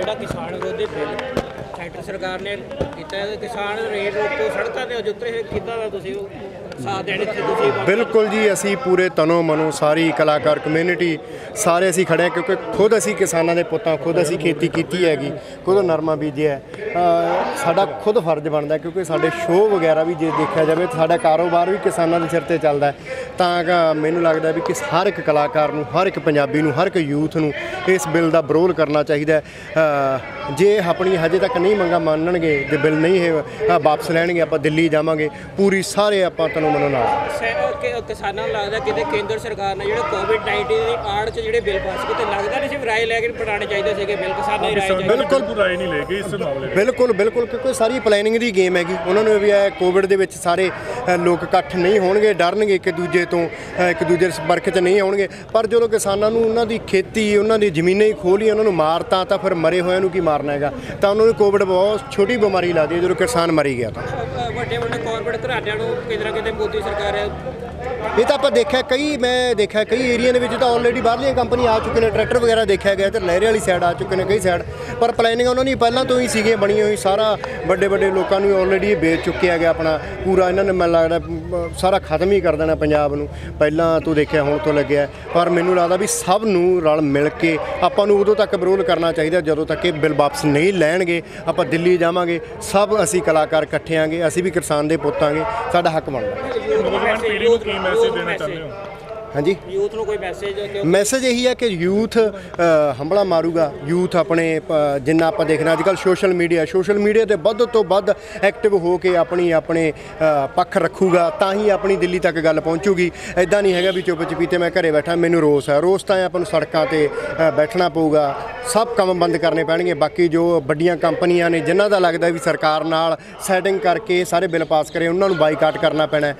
ਜਿਹੜਾ ਕਿਸਾਨ ਵਿਰੋਧੀ ਬਿੱਲ ਸੈਂਟਰ ਸਰਕਾਰ ਨੇ ਕੀਤਾ ਹੈ ਕਿਸਾਨ ਰੇਲ ਰੋਕ ਤੋਂ ਸੜਕਾਂ ਤੇ ਅੱਜ ਕੀਤਾ ਦਾ ਤੁਸੀਂ ਉਹ ਸਾਥ ਦੇਣ ਤੇ ਤੁਸੀਂ ਬਿਲਕੁਲ ਜੀ, ਅਸੀਂ ਪੂਰੇ ਤਨੋ ਮਨੋ ਸਾਰੀ ਕਲਾਕਾਰ ਕਮਿਊਨਿਟੀ ਸਾਰੇ ਅਸੀਂ ਖੜੇ ਹਾਂ ਕਿਉਂਕਿ ਖੁਦ ਅਸੀਂ ਕਿਸਾਨਾਂ ਦੇ ਪੁੱਤਾਂ, ਖੁਦ ਅਸੀਂ ਖੇਤੀ ਕੀਤੀ ਹੈਗੀ, ਖੁਦ ਨਰਮਾ ਬੀਜਿਆ ਸਾਡਾ ਖੁਦ ਫਰਜ਼ ਬਣਦਾ ਕਿਉਂਕਿ ਸਾਡੇ ਸ਼ੋਅ ਵਗੈਰਾ ਵੀ ਜੇ ਦੇਖਿਆ ਜਾਵੇ ਤਾਂ ਸਾਡਾ ਕਾਰੋਬਾਰ ਵੀ ਕਿਸਾਨਾਂ ਦੇ ਸਿਰ ਤੇ ਚੱਲਦਾ ਤਾਂ ਮੈਨੂੰ ਲੱਗਦਾ ਵੀ ਕਿ ਹਰ ਇੱਕ ਕਲਾਕਾਰ ਨੂੰ, ਹਰ ਇੱਕ ਪੰਜਾਬੀ ਨੂੰ, ਹਰ ਇੱਕ ਯੂਥ ਨੂੰ ਇਸ ਬਿੱਲ ਦਾ ਵਿਰੋਧ ਕਰਨਾ ਚਾਹੀਦਾ ਜੇ ਆਪਣੀ ਹਜੇ ਤੱਕ ਨਹੀਂ ਮੰਗਾ ਮੰਨਣਗੇ, ਜੇ ਬਿੱਲ ਨਹੀਂ ਇਹ ਵਾਪਸ ਲੈਣਗੇ, ਆਪਾਂ ਦਿੱਲੀ ਜਾਵਾਂਗੇ, ਪੂਰੀ ਸਾਰੇ ਆਪਾਂ ਤਨੋ ਮਨੋ ਨਾਲ ਸੈ- ਕਿ- ਕਿਸਾਨਾਂ ਨੂੰ ਲੱਗਦਾ ਕਿਤੇ ਕੇਂਦਰ ਸਰਕਾਰ ਨੇ ਜਿਹੜੇ ਕੋਵਿਡ 19 ਦੀ ਆੜ 'ਚ ਜਿਹੜੇ ਬਿੱਲ ਪਾਸ ਕੀਤੇ ਲੱਗਦਾ ਨਹੀਂ ਸੀ ਰਾਏ ਲੈ ਕੇ ਬਣਾਉਣੇ ਚਾਹੀਦੇ ਸੀਗੇ ਬਿੱਲ ਕਿਸਾਨਾਂ ਦੀ ਰਾਏ ਚਾਹੀਦੀ ਬਿਲਕੁਲ ਨਹੀਂ ਲੈ ਗਏ ਇਸ ਮਾਮਲੇ ਵਿੱਚ। ਬਿਲਕੁਲ ਬਿਲਕੁਲ ਕਿਉਂਕਿ ਸਾਰੀ ਪਲੈਨਿੰਗ ਦੀ ਗੇਮ ਹੈਗੀ। ਉਹਨਾਂ ਨੂੰ ਵੀ ਹੈ ਕੋਵਿਡ ਦੇ ਵਿੱਚ ਸਾਰੇ ਅ, ਲੋਕ ਇਕੱਠ ਨਹੀਂ ਹੋਣਗੇ ਡਰਨਗੇ ਇੱਕ ਦੂਜੇ ਤੋਂ ਅ, ਇੱਕ ਦੂਜੇ ਦੇ ਸੰਪਰਕ 'ਚ ਨਹੀਂ ਆਉਣਗੇ। ਪਰ ਜਦੋਂ ਕਿਸਾਨਾਂ ਨੂੰ ਉਹਨਾਂ ਦੀ ਖੇਤੀ ਉਹਨਾਂ ਦੀ ਜ਼ਮੀਨਾਂ ਹੀ ਖੋਹ ਲਈਆਂ ਉਹਨਾਂ ਨੂੰ ਮਾਰਤਾ ਤਾਂ ਫਿਰ ਮਰੇ ਹੋਇਆਂ ਨੂੰ ਕੀ ਮਾਰਨਾ ਹੈਗਾ? ਤਾਂ ਉਹਨਾਂ ਨੂੰ ਕੋਵਿਡ ਬਹੁਤ ਛੋਟੀ ਬਿਮਾਰੀ ਲੱਗਦੀ ਹੈ ਜਦੋਂ ਕਿਸਾਨ ਮਰੀ ਗਿਆ ਤਾਂ। ਅ, ਵੱਡੇ ਵੱਡੇ ਕਾਰਪੋਰੇਟ ਘਰਾਣਿਆਂ ਨੂੰ ਕਿਤੇ ਨਾ ਕਿਤੇ ਮੋਦੀ ਸਰਕਾਰ ਇਹ ਤਾਂ ਆਪਾਂ ਦੇਖਿਆ ਕਈ, ਮੈਂ ਦੇਖਿਆ ਕਈ ਏਰੀਆ ਦੇ ਵਿੱਚ ਤਾਂ ਆਲਰੇਡੀ ਬਾਹਰਲੀਆਂ ਕੰਪਨੀ ਆ ਚੁੱਕੇ ਨੇ ਟਰੈਕਟਰ ਵਗੈਰਾ ਦੇਖਿਆ ਗਿਆ ਤੇ ਲਹਿਰੇ ਵਾਲੀ ਸਾਈਡ ਆ ਚੁੱਕੇ ਨੇ ਕਈ ਸਾਈਡ ਪਰ ਪਲੈਨਿੰਗ ਉਹਨਾਂ ਦੀ ਪਹਿਲਾਂ ਤੋਂ ਹੀ ਸੀਗੀਆਂ, ਬਣੀਆਂ ਹੋਈ ਸਾਰਾ ਵੱਡੇ ਵੱਡੇ ਲੋਕਾਂ ਨੂੰ ਆਲਰੇਡੀ ਵੇਚ ਚੁੱਕਿਆ ਗਿਆ ਆਪਣਾ, ਪੂਰਾ ਇਹਨਾਂ ਨੇ ਮੈਨੂੰ ਲੱਗਦਾ ਸਾਰਾ ਖਤਮ ਹੀ ਕਰ ਦੇਣਾ ਪੰਜਾਬ ਨੂੰ, ਪਹਿਲਾਂ ਤੋਂ ਦੇਖਿਆ, ਹੁਣ ਤੋਂ ਲੱਗਿਆ। ਪਰ ਮੈਨੂੰ ਲੱਗਦਾ ਵੀ ਸਭ ਨੂੰ ਰਲ ਮਿਲ ਕੇ ਆਪਾਂ ਨੂੰ ਉਦੋਂ ਤੱਕ ਵਿਰੋਧ ਕਰਨਾ ਚਾਹੀਦਾ, ਜਦੋਂ ਤੱਕ ਇਹ ਬਿੱਲ ਵਾਪਸ ਨਹੀਂ ਲੈਣਗੇ, ਆਪਾਂ ਦਿੱਲੀ ਜਾਵਾਂਗੇ, ਸਭ ਅਸੀਂ ਕਲਾਕਾਰ ਇਕੱਠੇ ਆਂਗੇ, ਅਸੀਂ ਵੀ ਕਿਸਾਨ ਦੇ ਪੁੱਤਾਂਗੇ ਸਾਡਾ ਹੱਕ ਬਣਦਾ। Brasil dentro também. ਹਾਂਜੀ। ਯੂਥ ਨੂੰ ਕੋਈ ਮੈਸੇਜ ਮੈਸੇਜ ਇਹੀ ਹੈ ਕਿ ਯੂਥ ਅ, ਹੰਭਲਾ ਮਾਰੂਗਾ। ਯੂਥ ਆਪਣੇ ਜਿੰਨਾ ਆਪਾਂ ਦੇਖਣਾ ਅੱਜ ਕੱਲ ਸੋਸ਼ਲ ਮੀਡੀਆ ਸੋਸ਼ਲ ਮੀਡੀਆ ਤੇ ਵੱਧ ਤੋਂ ਵੱਧ ਐਕਟਿਵ ਹੋ ਕੇ ਆਪਣੀ ਆਪਣੇ ਪੱਖ ਰੱਖੂਗਾ ਤਾਂ ਹੀ ਆਪਣੀ ਦਿੱਲੀ ਤੱਕ ਗੱਲ ਪਹੁੰਚੂਗੀ। ਐਦਾਂ ਨਹੀਂ ਹੈਗਾ ਵੀ ਚੁੱਪ ਚਪੀਤੇ ਮੈਂ ਘਰੇ ਬੈਠਾ ਮੈਨੂੰ ਰੋਸ ਹੈ ਰੋਸ ਤਾਂ ਆਪਾਂ ਨੂੰ ਸੜਕਾਂ ਤੇ ਬੈਠਣਾ ਪਊਗਾ। ਸਭ ਕੰਮ ਬੰਦ ਕਰਨੇ ਪੈਣਗੇ। ਬਾਕੀ ਜੋ ਵੱਡੀਆਂ ਕੰਪਨੀਆਂ ਨੇ ਜਿਨ੍ਹਾਂ ਦਾ ਲੱਗਦਾ ਵੀ ਸਰਕਾਰ ਨਾਲ ਸੈਟਿੰਗ ਕਰਕੇ ਸਾਰੇ ਬਿੱਲ ਪਾਸ ਕਰੇ ਉਹਨਾਂ ਨੂੰ ਬਾਈਕਾਟ ਕਰਨਾ ਪੈਣਾ।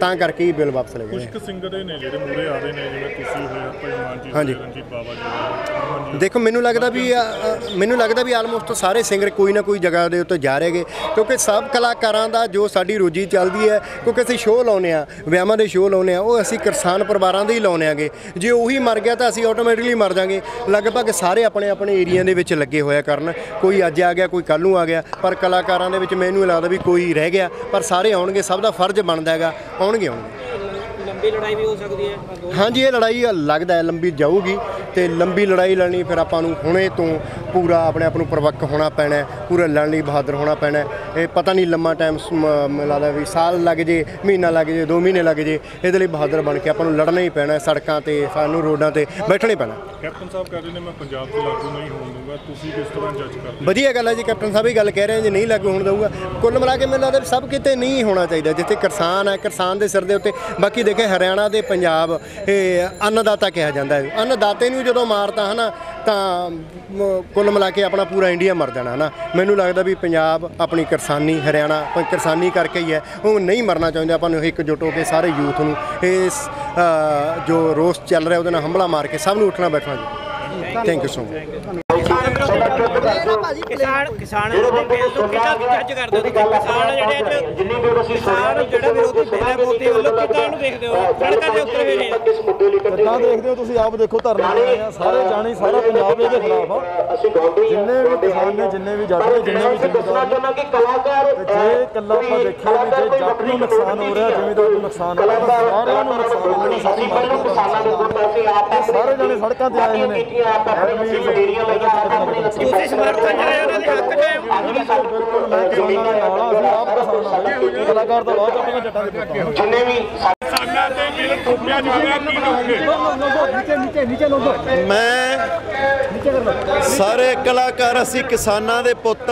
ਤਾਂ ਕਰਕੇ ਹੀ ਬਿੱਲ ਵਾਪਸ ਲਏ ਕੁਝ ਕੁ ਸਿੰਗਰ ਨੇ ਜਿਹੜੇ ਮੂਰੇ ਆ ਰਹੇ ਨੇ ਜਿਵੇਂ ਤੁਸੀਂ ਹੋਏ ਭਗਵਾਨ ਜੀ ਹਾਂਜੀ। ਰਣਜੀਤ ਬਾਵਾ ਜੀ ਹੋਏ, ਦੇਖੋ ਮੈਨੂੰ ਲੱਗਦਾ ਵੀ ਅ, ਅ, ਮੈਨੂੰ ਲੱਗਦਾ ਵੀ ਆਲਮੋਸਟ ਸਾਰੇ ਸਿੰਗਰ ਕੋਈ ਨਾ ਕੋਈ ਜਗ੍ਹਾ ਦੇ ਉੱਤੇ ਜਾ ਰਹੇਗੇ ਕਿਉਂਕਿ ਸਭ ਕਲਾਕਾਰਾਂ ਦਾ ਜੋ ਸਾਡੀ ਰੋਜੀ ਚੱਲਦੀ ਹੈ ਕਿਉਂਕਿ ਅਸੀਂ ਸ਼ੋਅ ਲਾਉਨੇ ਆ ਵਿਆਹਾਂ ਦੇ ਸ਼ੋਅ ਲਾਉਨੇ ਆ ਉਹ ਅਸੀਂ ਕਿਸਾਨ ਪਰਿਵਾਰਾਂ ਦੇ ਹੀ ਲਾਉਨੇ ਆਗੇ ਜੇ ਉਹੀ ਮਰ ਗਿਆ ਤਾਂ ਅਸੀਂ ਆਟੋਮੈਟਿਕਲੀ ਮਰ ਜਾਾਂਗੇ। ਲਗਭਗ ਸਾਰੇ ਆਪਣੇ ਆਪਣੇ ਏਰੀਆ ਦੇ ਵਿੱਚ ਲੱਗੇ ਹੋਇਆ ਕਰਨ ਕੋਈ ਅੱਜ ਆ ਗਿਆ ਕੋਈ ਕੱਲ ਨੂੰ ਆ ਗਿਆ ਪਰ ਕਲਾਕਾਰਾਂ ਦੇ ਵਿੱਚ ਮੈਨੂੰ ਲੱਗਦਾ ਵੀ ਕੋਈ ਰਹਿ ਗਿਆ ਪਰ ਸਾਰੇ ਆਉਣਗੇ ਸਭ ਦਾ ਫਰਜ਼ ਬਣਦਾ ਹੈਗਾ ਆਉਣਗੇ ਆਉਣਗੇ। ਲੰਬੀ ਲੜਾਈ ਵੀ ਹੋ ਸਕਦੀ ਹੈ? ਹਾਂਜੀ, ਇਹ ਲੜਾਈ ਲੱਗਦਾ ਹੈ, ਲੰਬੀ ਜਾਊਗੀ ਤੇ ਲੰਬੀ ਲੜਾਈ ਲੜਨੀ ਫਿਰ ਆਪਾਂ ਨੂੰ ਹੁਣੇ ਤੋਂ ਪੂਰਾ ਆਪਣੇ ਆਪ ਨੂੰ ਪ੍ਰਵੱਕ ਹੋਣਾ ਪੈਣਾ ਹੈ, ਪੂਰਾ ਲੜਨ ਲਈ ਬਹਾਦਰ ਹੋਣਾ ਪੈਣਾ ਹੈ। ਇਹ ਪਤਾ ਨਹੀਂ ਲੰਮਾ ਟਾਈਮ ਲੱਗਦਾ ਵੀ ਸਾਲ ਲੱਗ ਜੇ ਮਹੀਨਾ ਲੱਗ ਜੇ 2 ਮਹੀਨੇ ਲੱਗ ਜੇ ਇਹਦੇ ਲਈ ਬਹਾਦਰ ਬਣ ਕੇ ਆਪਾਂ ਨੂੰ ਲੜਨਾ ਹੀ ਪੈਣਾ ਸੜਕਾਂ ਤੇ ਸਾਨੂੰ ਰੋਡਾਂ ਤੇ ਬੈਠਣਾ ਹੀ ਪੈਣਾ ਕੈਪਟਨ ਸਾਹਿਬ ਕਹਿ ਰਹੇ ਨੇ ਮੈਂ ਪੰਜਾਬ 'ਚ ਲਾਗੂ ਨਹੀਂ ਹੋਣ ਦੂੰਗਾ ਤੁਸੀਂ ਕਿਸ ਤਰ੍ਹਾਂ ਜੱਜ ਕਰਦੇ ਵਧੀਆ ਗੱਲ ਹੈ ਜੀ ਕੈਪਟਨ ਸਾਹਿਬ ਇਹ ਗੱਲ ਕਹਿ ਰਹੇ ਜੀ ਨਹੀਂ ਲਾਗੂ ਹੋਣ ਦਊਗਾ ਕੁੱਲ ਮਿਲਾ ਕੇ ਮੈਨੂੰ ਲੱਗਦਾ ਸਭ ਕਿਤੇ ਨਹੀਂ ਹੋਣਾ ਚਾਹੀਦਾ ਜਿੱਥੇ ਕਿਸਾਨ ਹੈ ਕਿਸਾਨ ਦੇ ਸਿਰ ਦੇ ਉੱਤੇ ਬਾਕੀ ਦੇਖੇ ਹਰਿਆਣਾ ਤੇ ਪੰਜਾਬ ਇਹ ਅੰਨਦਾਤਾ ਕਿਹਾ ਜਾਂਦਾ ਹੈ। ਅੰਨਦਾਤੇ ਨੂੰ ਜਦੋਂ ਮਾਰਤਾ ਹਨਾ ਤਾਂ ਕੁੱਲ ਮਿਲਾ ਕੇ ਆਪਣਾ ਪੂਰਾ ਇੰਡੀਆ ਮਰ ਜਾਣਾ ਹਨਾ? ਮੈਨੂੰ ਲੱਗਦਾ ਵੀ ਪੰਜਾਬ ਆਪਣੀ ਕਿਸਾਨੀ ਹਰਿਆਣਾ ਕਿਸਾਨੀ ਕਰਕੇ ਹੀ ਹੈ। ਉਹ ਨਹੀਂ ਮਰਨਾ ਚਾਹੁੰਦੇ ਆਪਾਂ ਨੂੰ ਇਕਜੁੱਟ ਹੋ ਕੇ ਸਾਰੇ ਯੂਥ ਨੂੰ ਇਸ ਜੋ ਰੋਸ ਚੱਲ ਰਿਹਾ ਉਹਦੇ ਨਾਲ ਹਮਲਾ ਮਾਰ ਕੇ ਸਭ ਨੂੰ ਉੱਠਣਾ ਬੈਠਣਾ ਜੀ। ਥੈਂਕ ਯੂ ਸੋ ਮਚ ਕਿਸਾਨ ਕਿਸਾਨ ਵਿਰੋਧੀ ਬਿੱਲ ਤੋਂ ਕਿੱਦਾਂ ਜੱਜ ਕਰਦੇ ਹੋ ਤੁਸੀਂ। ਕਿਸਾਨ ਜਿਹੜੇ ਅੱਜ ਕਿਸਾਨ ਜਿਹੜਾ ਵਿਰੋਧੀ ਬਿੱਲ ਹੈ ਮੋਦੀ ਵੱਲੋਂ ਕਿੱਦਾਂ ਉਹਨੂੰ ਦੇਖਦੇ ਹੋ। ਸੜਕਾਂ ਤੇ ਉਤਰੇ ਹੋਏ ਨੇ ਕਿੱਦਾਂ ਦੇਖਦੇ ਹੋ ਤੁਸੀਂ ਆਪ ਦੇਖੋ ਧਰਨੇ ਲਾਏ ਆ ਸਾਰੇ ਜਾਣੀ ਸਾਰਾ ਪੰਜਾਬ ਇਹਦੇ ਖਿਲਾਫ ਆ। ਜਿੰਨੇ ਵੀ ਕਿਸਾਨ ਨੇ ਜਿੰਨੇ ਵੀ ਜੱਟ ਨੇ ਜਿੰਨੇ ਵੀ ਜ਼ਿਮੀਂਦਾਰ ਨੇ ਤੇ ਜੇ ਇਕੱਲਾ ਆਪਾਂ ਦੇਖੀਏ ਵੀ ਜੇ ਜੱਟ ਨੂੰ ਨੁਕਸਾਨ ਹੋ ਰਿਹਾ ਜ਼ਿਮੀਂਦਾਰ ਨੂੰ ਨੁਕਸਾਨ ਹੋ ਰਿਹਾ ਸਾਰਿਆਂ ਨੂੰ ਨੁਕਸਾਨ ਹੋ ਰਿਹਾ ਸਾਰੀ ਮਾਰਕੀਟ ਦਾ ਨੁਕਸਾਨ ਸਾਰੇ ਜਾਣੇ ਸੜਕਾਂ ਤੇ ਆਏ ਨੇ। ਤੁਸੀਂ ਸਮਰਥਨ ਜਿਹੜੇ ਉਹਨਾਂ ਦੇ ਹੱਕ ਹੈ ਬਿਲਕੁਲ ਮੈਂ ਕਿਸਾਨਾਂ ਦੇ ਨਾਲ ਆ ਅਸੀਂ ਆਪ ਕਿਸਾਨ ਆ ਕਲਾਕਾਰ ਤਾਂ ਬਹੁਤ ਆਪਣਾ ਜੱਟਾਂ ਦੇ ਪੁੱਤ ਆ ਕਿਸਾਨਾਂ ਤੇ ਬਿੱਲ ਥੋਪਿਆ ਜਾ ਕੀ ਕਹੋਗੇ ਮੈਂ ਸਾਰੇ ਕਲਾਕਾਰ, ਅਸੀਂ ਕਿਸਾਨਾਂ ਦੇ ਪੁੱਤ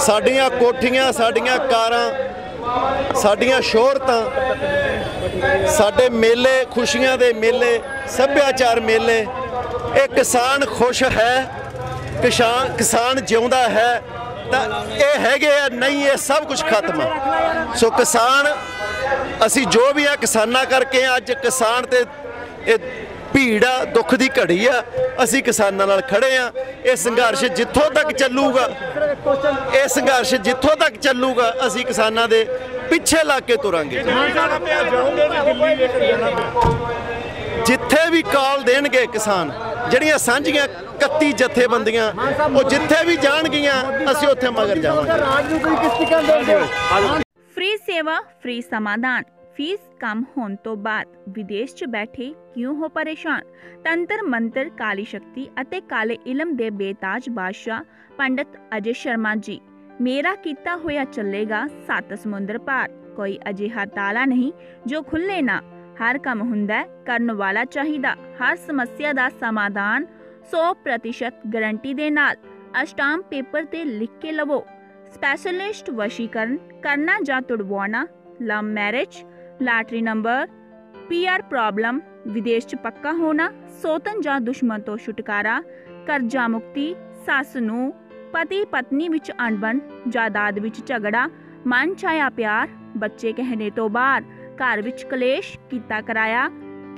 ਸਾਡੀਆਂ ਕੋਠੀਆਂ, ਸਾਡੀਆਂ ਕਾਰਾਂ, ਸਾਡੀਆਂ ਸ਼ੋਹਰਤਾਂ, ਸਾਡੇ ਮੇਲੇ, ਖੁਸ਼ੀਆਂ ਦੇ ਮੇਲੇ, ਸੱਭਿਆਚਾਰ ਮੇਲੇ। ਇਹ ਕਿਸਾਨ ਖੁਸ਼ ਹੈ, ਕਿਸਾਨ ਕਿਸਾਨ ਜਿਉਂਦਾ ਹੈ, ਤਾਂ ਇਹ ਹੈਗੇ ਆ, ਨਹੀਂ, ਇਹ ਸਭ ਕੁਝ ਖਤਮ ਆ। ਸੋ ਕਿਸਾਨ ਅਸੀਂ ਜੋ ਵੀ ਆ ਕਿਸਾਨਾਂ ਕਰਕੇ ਆ, ਅੱਜ ਕਿਸਾਨ ਤੇ ਇਹ ਭੀੜ ਆ ਦੁੱਖ ਦੀ ਘੜੀ ਆ ਅਸੀਂ ਕਿਸਾਨਾਂ ਨਾਲ ਖੜੇ ਆ। ਇਹ ਸੰਘਰਸ਼ ਜਿੱਥੋਂ ਤੱਕ ਚੱਲੂਗਾ ਇਹ ਸੰਘਰਸ਼ ਜਿੱਥੋਂ ਤੱਕ ਚੱਲੂਗਾ ਅਸੀਂ ਕਿਸਾਨਾਂ ਦੇ ਪਿੱਛੇ ਲਾ ਕੇ ਤੁਰਾਂਗੇ। ਜਿੱਥੇ ਵੀ ਕਾਲ ਦੇਣਗੇ ਕਿਸਾਨ ਜਿਹੜੀਆਂ ਸਾਂਝੀਆਂ 31 ਜਥੇਬੰਦੀਆਂ ਉਹ ਜਿੱਥੇ ਵੀ ਜਾਣਗੀਆਂ ਅਸੀਂ ਉੱਥੇ ਮਗਰ ਜਾਵਾਂਗੇ। ਰਾਜ ਨੂੰ ਤੁਸੀਂ ਕਿਸ ਟਿਕਾਂ ਦਿੰਦੇ ਸੇਵਾ ਫ੍ਰੀ ਸਮਾਧਾਨ ਫੀਸ ਕਮ ਹੋਣ ਤੋਂ ਬਾਅਦ ਵਿਦੇਸ਼ 'ਚ ਬੈਠੇ ਕਿਉਂ ਹੋ ਪਰੇਸ਼ਾਨ ਤੰਤਰ ਮੰਤਰ ਕਾਲੀ ਸ਼ਕਤੀ ਅਤੇ ਕਾਲੇ ਇਲਮ ਦੇ ਬੇਤਾਜ ਬਾਦਸ਼ਾਹ ਪੰਡਤ ਅਜੇ ਸ਼ਰਮਾ ਜੀ ਮੇਰਾ ਕੀਤਾ ਹੋਇਆ ਚੱਲੇਗਾ ਸੱਤ ਸਮੁੰਦਰ ਪਾਰ ਕੋਈ ਅਜਿਹਾ ਤਾਲਾ ਨਹੀਂ ਜੋ ਖੁੱਲੇ ਨਾ ਹਰ ਕੰਮ ਹੁੰਦਾ ਕਰਨ ਵਾਲਾ ਚਾਹੀਦਾ ਹਰ ਸਮੱਸਿਆ ਦਾ ਸਮਾਧਾਨ 100% ਗਾਰੰਟੀ ਦੇ ਨਾਲ ਅਸ਼ਟਾਮ ਪੇਪਰ ਤੇ ਲਿਖ ਕੇ ਲਵੋ ਸਪੈਸ਼ਲਿਸਟ ਵਸ਼ੀਕਰਨ ਕਰਨਾ ਜਾਂ ਤੁੜਵਾਉਣਾ love marriage lottery number PR problem ਵਿਦੇਸ਼ 'ਚ ਪੱਕਾ ਹੋਣਾ ਸੋਤਨ ਜਾਂ ਦੁਸ਼ਮਣ ਤੋਂ ਛੁਟਕਾਰਾ ਕਰਜ਼ਾ ਮੁਕਤੀ ਸੱਸ ਨੂੰ ਪਤੀ ਪਤਨੀ ਵਿੱਚ ਅਣਬਣ ਜਾਇਦਾਦ ਵਿੱਚ ਝਗੜਾ ਮਨ ਛਾਇਆ ਪਿਆਰ ਬੱਚੇ ਕਹਿਣੇ ਤੋਂ ਬਾਹਰ ਘਰ ਵਿੱਚ ਕਲੇਸ਼ ਕੀਤਾ ਕਰਾਇਆ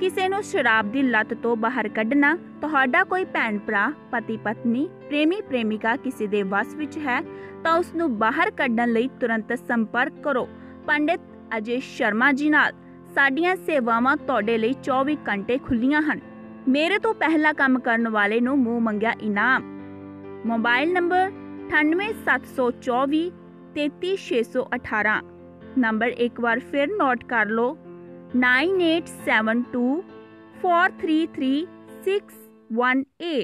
ਕਿਸੇ ਨੂੰ ਸ਼ਰਾਬ ਦੀ ਲਤ ਤੋਂ ਬਾਹਰ ਕੱਢਣਾ, ਤੁਹਾਡਾ ਕੋਈ ਭੈਣ ਭਰਾ, ਪਤੀ ਪਤਨੀ, ਪ੍ਰੇਮੀ ਪ੍ਰੇਮਿਕਾ ਕਿਸੇ ਦੇ ਵਸ ਵਿੱਚ ਹੈ, ਤਾਂ ਉਸ ਨੂੰ ਬਾਹਰ ਕੱਢਣ ਲਈ ਤੁਰੰਤ ਸੰਪਰਕ ਕਰੋ। ਪੰਡਿਤ ਅਜੇ ਸ਼ਰਮਾ ਜੀ ਨਾਲ, ਸਾਡੀਆਂ ਸੇਵਾਵਾਂ ਤੁਹਾਡੇ ਲਈ 24 ਘੰਟੇ ਖੁੱਲੀਆਂ ਹਨ। ਮੇਰੇ ਤੋਂ ਪਹਿਲਾ ਕੰਮ ਕਰਨ ਵਾਲੇ ਨੂੰ ਮੂੰਹ ਮੰਗਿਆ ਇਨਾਮ। ਮੋਬਾਈਲ ਨੰਬਰ 98724 33618 ਨੰਬਰ ਇੱਕ ਵਾਰ ਫਿਰ ਨੋਟ ਕਰ ਲਓ। 9872 433618.